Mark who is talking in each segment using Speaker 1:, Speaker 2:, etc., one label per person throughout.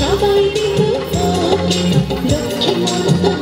Speaker 1: সবাই দিকে লক্ষ্মী মন্দির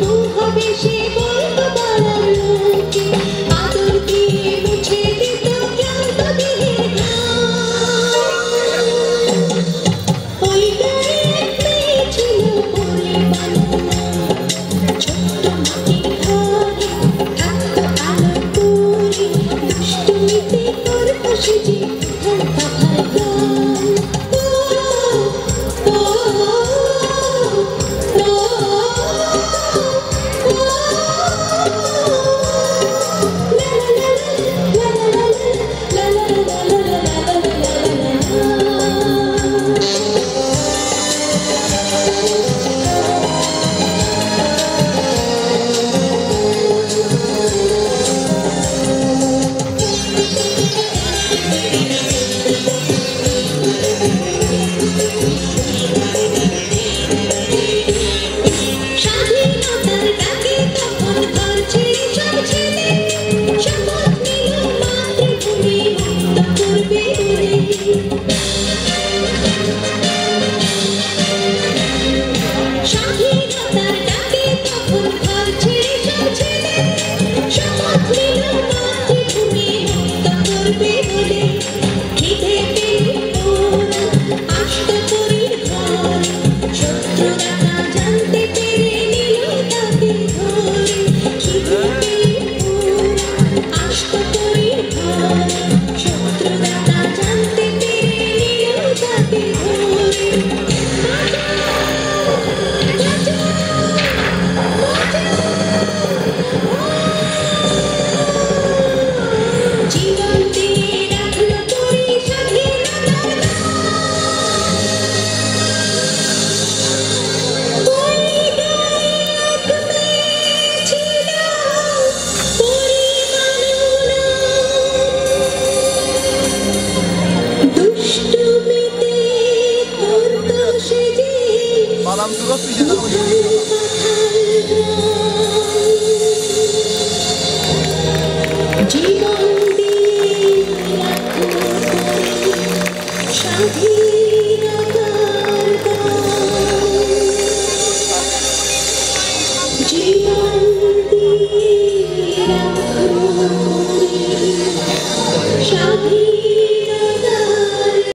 Speaker 1: dalam turut bisa dalam Jangan